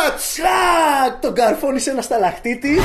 Κλατς! Τον καρφώνει σε ένα σταλαχτήτη.